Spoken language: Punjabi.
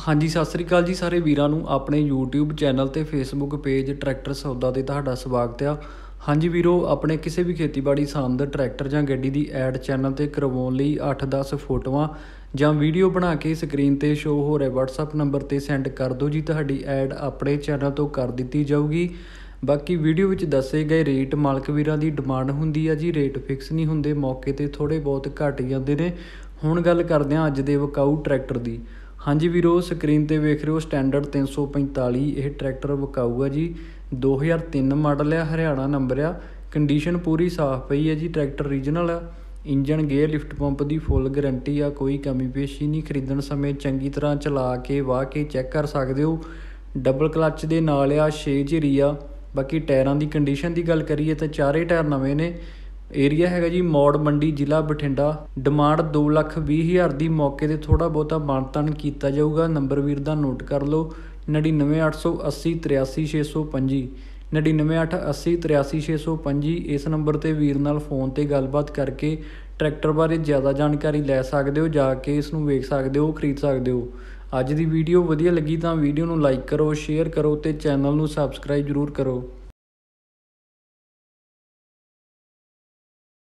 ਹਾਂਜੀ, ਸਤਿ ਸ੍ਰੀ ਅਕਾਲ ਜੀ ਸਾਰੇ ਵੀਰਾਂ ਨੂੰ। ਆਪਣੇ YouTube ਚੈਨਲ ਤੇ Facebook ਪੇਜ ਟਰੈਕਟਰ ਸੌਦਾ ਤੇ ਤੁਹਾਡਾ ਸਵਾਗਤ ਆ। ਹਾਂਜੀ ਵੀਰੋ, ਆਪਣੇ ਕਿਸੇ ਵੀ ਖੇਤੀਬਾੜੀ ਸੰਦ ਟਰੈਕਟਰ ਜਾਂ ਗੱਡੀ ਦੀ ਐਡ ਚੈਨਲ ਤੇ ਕਰਵਾਉਣ ਲਈ 8-10 ਫੋਟੋਆਂ ਜਾਂ ਵੀਡੀਓ ਬਣਾ ਕੇ ਸਕਰੀਨ ਤੇ ਸ਼ੋ ਹੋ ਰਿਹਾ WhatsApp ਨੰਬਰ ਤੇ ਸੈਂਡ ਕਰ ਦਿਓ ਜੀ। ਤੁਹਾਡੀ ਐਡ ਆਪਣੇ ਚੈਨਲ ਤੋਂ ਕਰ ਦਿੱਤੀ ਜਾਊਗੀ। ਬਾਕੀ ਵੀਡੀਓ ਵਿੱਚ ਦੱਸੇ ਗਏ ਰੇਟ ਮਾਲਕ ਵੀਰਾਂ ਦੀ ਡਿਮਾਂਡ ਹੁੰਦੀ ਆ ਜੀ। ਰੇਟ ਫਿਕਸ ਨਹੀਂ ਹੁੰਦੇ, ਮੌਕੇ ਤੇ ਥੋੜੇ ਬਹੁਤ ਘਟ ਜਾਂਦੇ ਨੇ। ਹੁਣ ਗੱਲ ਕਰਦੇ ਹਾਂ ਅੱਜ ਦੇ ਵਕਾਊ ਟਰੈਕਟਰ ਦੀ। ਹਾਂਜੀ ਵੀਰੋ, ਸਕਰੀਨ ਤੇ ਵੇਖ ਰਹੇ ਹੋ ਸਟੈਂਡਰਡ 345 ਇਹ ਟਰੈਕਟਰ ਵਕਾਊ ਆ ਜੀ। 2003 ਮਾਡਲ ਆ, ਹਰਿਆਣਾ ਨੰਬਰ ਆ। ਕੰਡੀਸ਼ਨ ਪੂਰੀ ਸਾਫ਼ ਪਈ ਹੈ ਜੀ, ਟਰੈਕਟਰ ਰੀਜਨਲ ਆ। ਇੰਜਨ ਗੇਅਰ, ਲਿਫਟ ਪੰਪ ਦੀ ਫੁੱਲ ਗਾਰੰਟੀ ਆ, ਕੋਈ ਕਮੀ ਪੇਸ਼ੀ ਨਹੀਂ। ਖਰੀਦਣ ਸਮੇਂ ਚੰਗੀ ਤਰ੍ਹਾਂ ਚਲਾ ਕੇ, ਵਾਹ ਕੇ ਚੈੱਕ ਕਰ ਸਕਦੇ ਹੋ। ਡਬਲ ਕਲੱਚ ਦੇ ਨਾਲ ਆ 6 ਝਿਰੀ ਆ। ਬਾਕੀ ਟਾਇਰਾਂ ਦੀ ਕੰਡੀਸ਼ਨ ਦੀ ਗੱਲ ਕਰੀਏ ਤਾਂ ਚਾਰੇ ਟਾਇਰ ਨਵੇਂ ਨੇ। ਏਰੀਆ ਹੈਗਾ ਜੀ ਮੌੜ ਮੰਡੀ, ਜ਼ਿਲ੍ਹਾ ਬਠਿੰਡਾ। ਡਿਮਾਂਡ 2 ਲੱਖ 20 ਹਜ਼ਾਰ ਦੀ ਮੌਕੇ ਤੇ ਥੋੜਾ ਬਹੁਤਾ ਮਾਨਤਾਨ ਕੀਤਾ ਜਾਊਗਾ। ਨੰਬਰ ਵੀਰ ਦਾ ਨੋਟ ਕਰ ਲਓ। 99880 83625 99880 83625 ਇਸ ਨੰਬਰ ਤੇ ਵੀਰ ਨਾਲ ਫੋਨ ਤੇ ਗੱਲਬਾਤ ਕਰਕੇ ਟਰੈਕਟਰ ਬਾਰੇ ਜ਼ਿਆਦਾ ਜਾਣਕਾਰੀ ਲੈ ਸਕਦੇ ਹੋ, ਜਾ ਕੇ ਇਸ ਨੂੰ ਵੇਖ ਸਕਦੇ ਹੋ, ਖਰੀਦ ਸਕਦੇ ਹੋ। ਅੱਜ ਦੀ ਵੀਡੀਓ ਵਧੀਆ ਲੱਗੀ ਤਾਂ ਵੀਡੀਓ ਨੂੰ ਲਾਈਕ ਕਰੋ, ਸ਼ੇਅਰ ਕਰੋ ਤੇ ਚੈਨਲ ਨੂੰ ਸਬਸਕ੍ਰਾਈਬ ਜ਼ਰੂਰ ਕਰੋ।